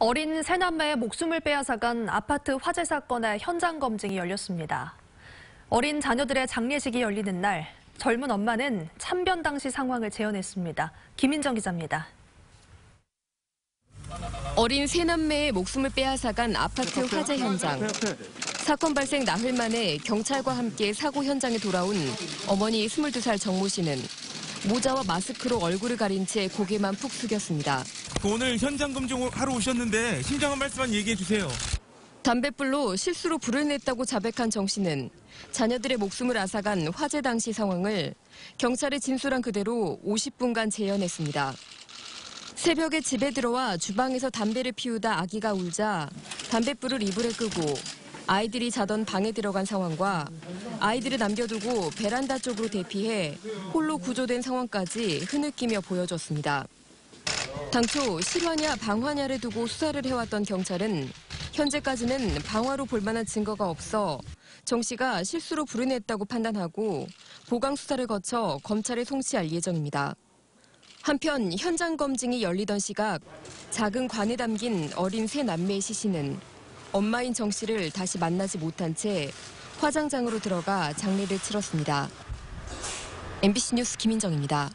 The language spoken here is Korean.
어린 세 남매의 목숨을 빼앗아간 아파트 화재 사건의 현장 검증이 열렸습니다. 어린 자녀들의 장례식이 열리는 날 젊은 엄마는 참변 당시 상황을 재현했습니다. 김인정 기자입니다. 어린 세 남매의 목숨을 빼앗아간 아파트 화재 현장. 사건 발생 나흘 만에 경찰과 함께 사고 현장에 돌아온 어머니 22살 정모 씨는 모자와 마스크로 얼굴을 가린 채 고개만 푹 숙였습니다. 오늘 현장 검증하러 오셨는데 심정한 말씀만 얘기해 주세요. 담뱃불로 실수로 불을 냈다고 자백한 정 씨는 자녀들의 목숨을 앗아간 화재 당시 상황을 경찰에 진술한 그대로 50분간 재현했습니다. 새벽에 집에 들어와 주방에서 담배를 피우다 아기가 울자 담뱃불을 이불에 끄고 아이들이 자던 방에 들어간 상황과 아이들을 남겨두고 베란다 쪽으로 대피해 홀로 구조된 상황까지 흐느끼며 보여줬습니다. 당초 실화냐 방화냐를 두고 수사를 해왔던 경찰은 현재까지는 방화로 볼 만한 증거가 없어 정 씨가 실수로 불을 냈다고 판단하고 보강 수사를 거쳐 검찰에 송치할 예정입니다. 한편 현장 검증이 열리던 시각 작은 관에 담긴 어린 세 남매의 시신은 엄마인 정 씨를 다시 만나지 못한 채 화장장으로 들어가 장례를 치렀습니다. MBC 뉴스 김인정입니다.